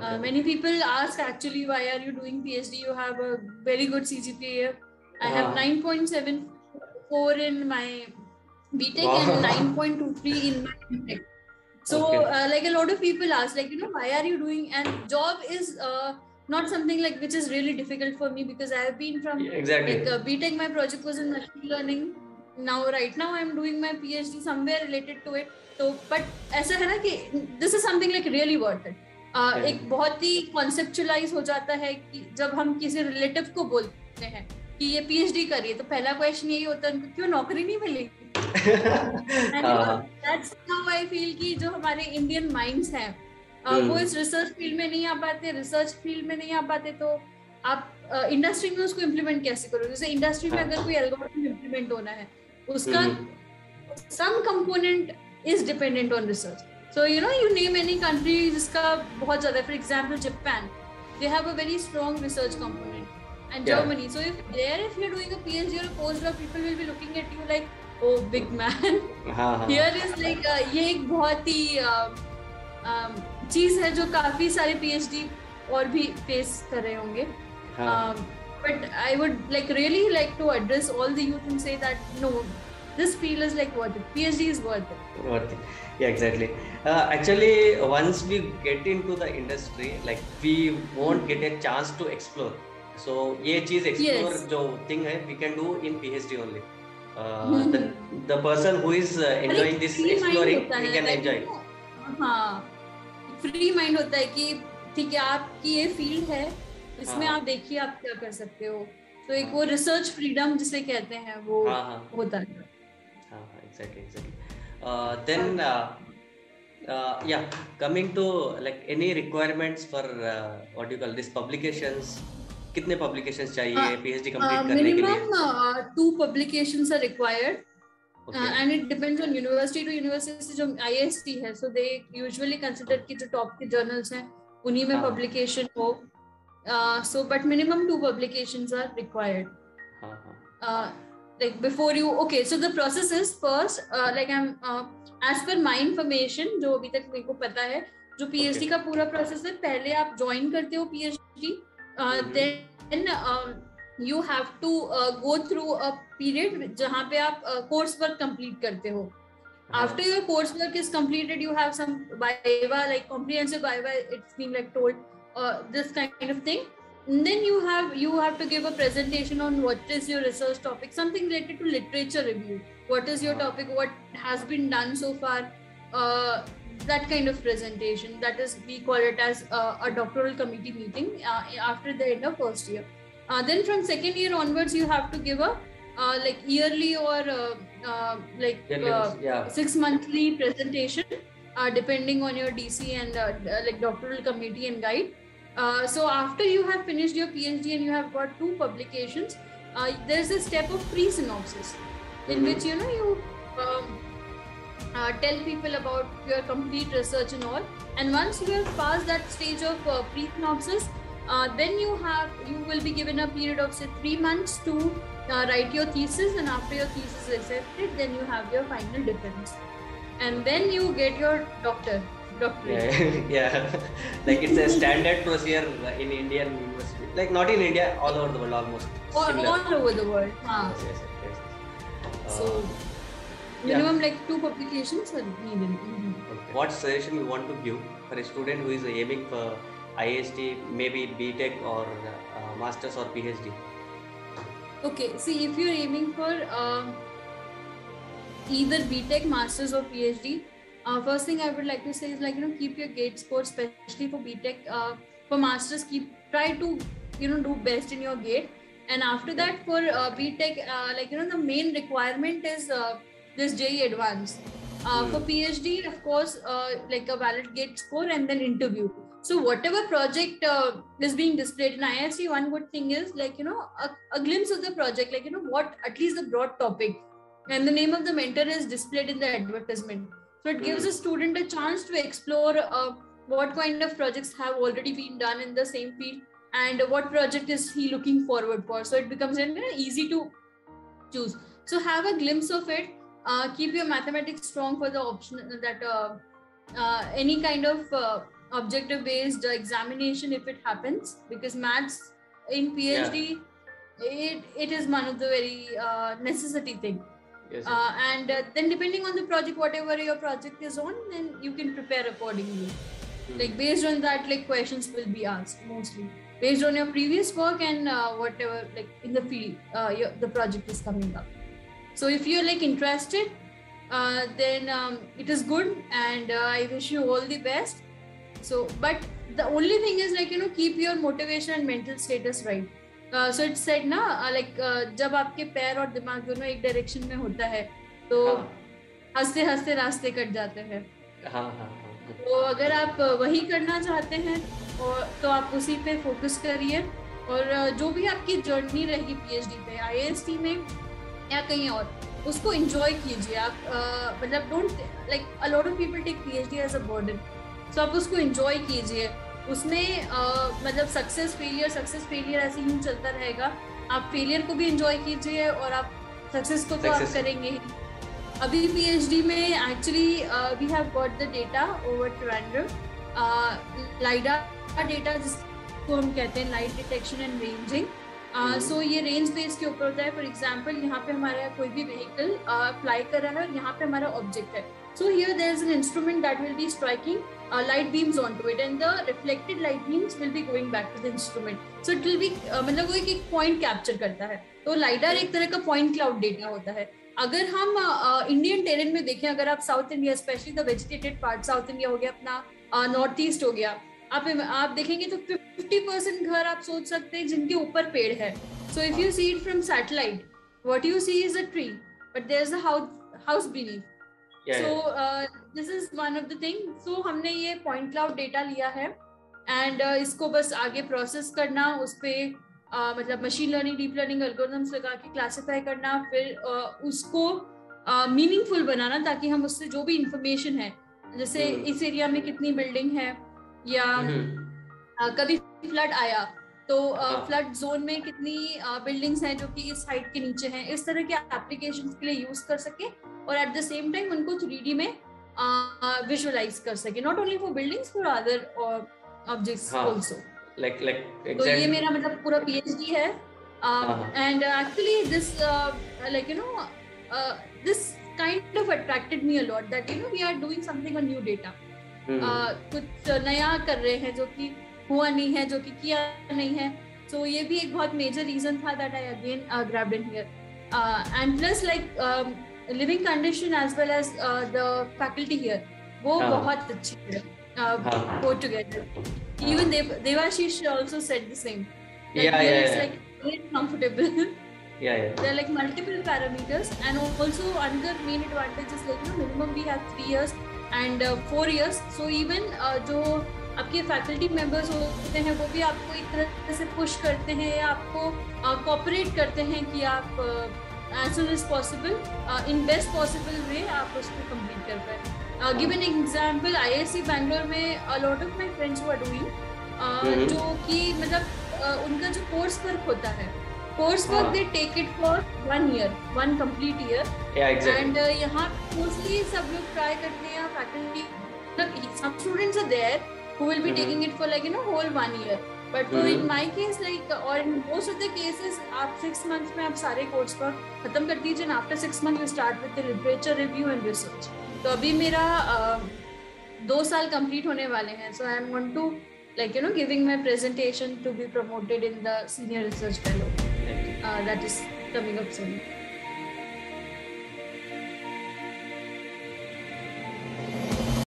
Okay. Uh, many people ask actually, why are you doing PhD? You have a very good CGPA. I wow. have ah. 9.74 in my BTEC wow. and 9.23 in my BTEC. So, okay. uh, like a lot of people ask, like, you know, why are you doing? And job is uh, not something like which is really difficult for me because I have been from yeah, exactly. like uh, BTEC. My project was in machine learning. Now, right now, I'm doing my PhD somewhere related to it. So, but as a this is something like really worth it. एक बहुत ही conceptualize हो जाता है कि जब हम किसी relative को बोलते हैं कि ये PhD करिए तो पहला क्वेश्चन यही होता है उनको क्यों नौकरी नहीं मिली हाँ, that's how I feel कि जो हमारे इंडियन माइंड्स हैं। वो इस रिसर्च फ़ील्ड में नहीं आ पाते रिसर्च फ़ील्ड में नहीं आ पाते तो आप इंडस्ट्री में उसको इम्प्लीमेंट कैसे करोगे जैसे इंडस्ट्री में हाँ। अगर कोई एल्गोरिथम इम्प्लीमेंट होना है उसका। Some component is dependent on research so you know you name any country जिसका बहुत ज़्यादा for example Japan they have a very strong research component and Yeah. Germany. So if there, if you're doing a PhD or a postdoc, people will be looking at you like, oh, big man. हाँ हाँ Here is like uh, ये एक बहुत ही चीज़ है जो काफ़ी सारे PhD और भी फेस कर रहे होंगे हाँ um, but I would like really like to address all the youth and say that no, this field is like worth it. PhD is worth it. worth it. Yeah, exactly. Uh, actually, once we get into the industry, like we won't get a chance to explore. So ये चीज़ explore Yes. जो thing है we can do in PhD only. Uh, the the person who is uh, enjoying this free mind exploring he can like, enjoy. हाँ free mind होता है कि ठीक है आपकी ये फ़ील्ड है इसमें हाँ। आप देखिए आप क्या कर सकते हो तो एक वो रिसर्च फ्रीडम जिसे कहते हैं वो हाँ हाँ होता है हाँ हाँ exactly exactly. Uh, then uh, uh, yeah, coming to like any requirements for uh, what do you call this publications. कितने publications चाहिए हाँ, PhD complete करने के लिए? Minimum two publications are required Okay. And it depends on university to university जो IST है सो they usually consider कि जो टॉप के जर्नल्स हैं उन्हीं में हाँ। पब्लिकेशन हो so but minimum two publications are required हाँ हाँ uh, like before you okay so the process is first uh, like i'm uh, as per my information जो अभी तक मेरे को पता है जो PhD Okay. का पूरा प्रोसेस है पहले आप ज्वाइन करते हो PhD uh, Mhm. then um, you have to uh, go through a period जहाँ पे आप कोर्स वर्क कंप्लीट करते हो हाँ, after your coursework is completed you have some viva like comprehensive viva it's been like told uh, this kind of thing and then you have you have to give a presentation on what is your research topic something related to literature review. What is your topic? What has been done so far? Uh, that kind of presentation. That is we call it as uh, a doctoral committee meeting uh, after the end of first year. Uh, then from second year onwards you have to give a uh, like yearly or uh, uh, like Yeah, uh, six monthly presentation uh, depending on your dc and like doctoral committee and guide uh, so after you have finished your phd and you have got two publications uh, there's a step of pre-synopsis in Mhm. which you know you um, uh, tell people about your complete research and all. And once you have passed that stage of uh, pre-synopsis uh, then you have you will be given a period of say three months to uh, write your thesis. And after your thesis is accepted then you have your final defense. And then you get your doctor doctorate yeah, yeah. like it's a standard procedure in Indian university. Like not in India, all over the world almost. all, all over the world huh. Yes, yes, yes, yes. so Uh, yeah. minimum like two publications are needed Mhm. okay. What suggestion you want to give for a student who is aiming for IST, maybe BTech or uh, masters or PhD? Okay, see, if you're aiming for um, either BTech, Masters, or PhD, uh, first thing I would like to say is like you know keep your gate score, especially for BTech. Uh, for Masters, keep try to you know do best in your gate, and after that for uh, BTech, uh, like you know the main requirement is uh, this JE Advanced. Uh, Hmm. For PhD, of course, uh, like a valid gate score and then interview. So whatever project uh, is being displayed in ISC, one good thing is like you know a, a glimpse of the project, like you know what at least the broad topic, and the name of the mentor is displayed in the advertisement. So it gives a student a chance to explore uh, what kind of projects have already been done in the same field and what project is he looking forward for. So it becomes you know, easy to choose. So have a glimpse of it. Uh, keep your mathematics strong for the option that uh, uh, any kind of uh, objective based examination if it happens because maths in phd yeah. it, it is one of the very uh, necessity thing yes, uh, and uh, then depending on the project whatever your project is on then you can prepare accordingly. Mm-hmm. like based on that like questions will be asked mostly. Based on your previous work and uh, whatever like in the field uh, your, the project is coming up. So if you're like interested uh, then um, it is good and uh, i wish you all the best. So but the only thing is like you know keep your motivation and mental status right uh, said na uh, like uh, जब आपके पैर और दिमाग दोनों एक direction में होता है तो हँसते हँसते रास्ते कट जाते हैं। हाँ, हाँ, हाँ, तो अगर आप वही करना चाहते हैं और तो आप उसी पे फोकस करिए और जो भी आपकी जर्नी रहेगी पीएचडी पे आईएएसटी में या कहीं और उसको एंजॉय कीजिए। आप मतलब don't like a lot of people take PhD as a burden so आप उसको एंजॉय कीजिए। उसमें मतलब सक्सेस फेलियर सक्सेस फेलियर ऐसे ही चलता रहेगा। आप फेलियर को भी एंजॉय कीजिए और आप सक्सेस को तो आप करेंगे ही। अभी पीएचडी में actually we have got the data over ट्रेंडम lidar का डेटा जिसको हम कहते हैं light detection and ranging so ये रेंज बेस के ऊपर होता है। फॉर एग्ज़ाम्पल यहाँ पे हमारा कोई भी व्हीकल फ्लाई कर रहा है और यहाँ पे हमारा ऑब्जेक्ट है। So here there is an instrument that will be striking light beams on to it and the reflected light beams will be going back to the instrument so it will be मतलब वो एक point capture करता है। तो lidar एक तरह का point cloud data होता है। अगर हम इंडियन uh, टेरेन में देखें अगर आप south India specially the vegetated part south India हो गया अपना नॉर्थ uh, ईस्ट हो गया आप आप देखेंगे तो 50 परसेंट घर आप सोच सकते हैं जिनके ऊपर पेड़ है। So if you see it from satellite what you see is a tree but there is a house beneath so this is one of the thing so हमने ये पॉइंट क्लाउड डेटा लिया है एंड uh, इसको बस आगे process करना उस पर uh, मतलब machine learning deep learning algorithms लगा के क्लासीफाई करना फिर uh, उसको मीनिंगफुल uh, बनाना ताकि हम उससे जो भी इंफॉर्मेशन है जैसे hmm. इस एरिया में कितनी बिल्डिंग है या हम्म। कभी फ्लड आया तो फ्लड हाँ। जोन में कितनी बिल्डिंग्स हैं जो कि इस हाइट के नीचे हैं इस तरह के एप्लीकेशन के लिए यूज़ कर सके और एट द सेम टाइम उनको थ्री में विजुअलाइज कर सके। Not only for buildings for other objects also like like तो ये मेरा मतलब पूरा पीएचडी है। And actually this like you know this of attracted me a lot that you know we are doing something on new data hmm. कुछ नया कर रहे हैं जो कि हुआ नहीं है जो कि किया नहीं है। सो so, ये भी एक बहुत मेजर रीजन था that I again grabbed in here and plus like living condition as well as the faculty here वो हाँ. बहुत अच्छी है go together even Dev devashish also said the same like yeah yeah, yeah. like very comfortable yeah yeah there are like multiple parameters and also another main advantage is like you know minimum we have three years and four years so even जो आपके faculty members होते हैं वो भी आपको एक तरह से पुश करते हैं या आपको कॉपरेट uh, करते हैं कि आप as soon as possible in best possible way आप उसको कंप्लीट कर पाए। Give an example I S C Bangalore में a lot of my friends word हुई जो कि मतलब उनका जो कोर्स वर्क होता है course work they take it for one year one complete year and यहाँ मोस्टली सब लोग ट्राई करते हैं फैकल्टी मतलब सब students are there who will be taking it for like you know whole one year but in my case like और in most of the cases आप six month में आप सारे कोर्स पर खत्म कर दीजिए and after six month you start with the literature review and research तो अभी मेरा दो साल कंप्लीट होने वाले हैं so I am want to like you know giving my presentation to be promoted in the senior research fellow that is coming up soon